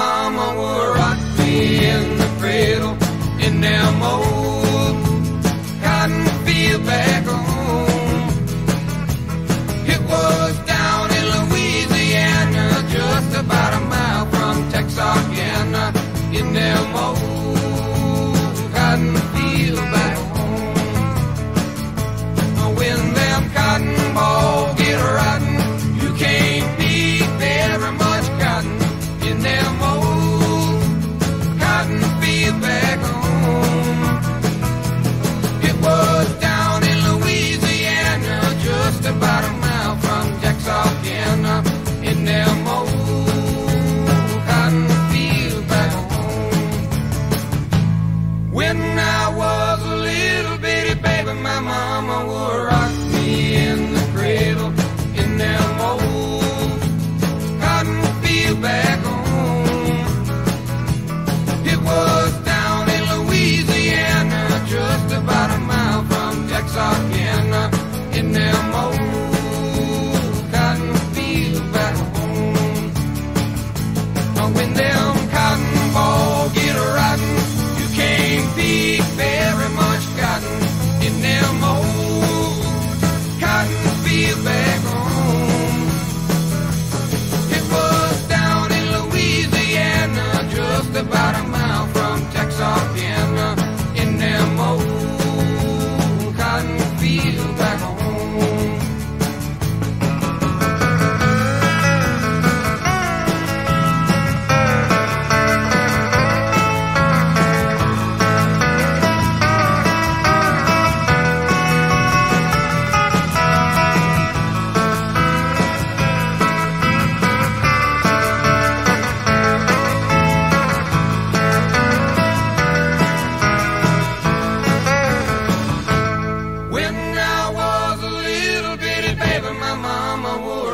mama would rock me in the cradle in them old cotton field back home. It was down in Louisiana, just about a mile from Texarkana, in them old. When I was a little bitty baby, my mama would rock me in Mama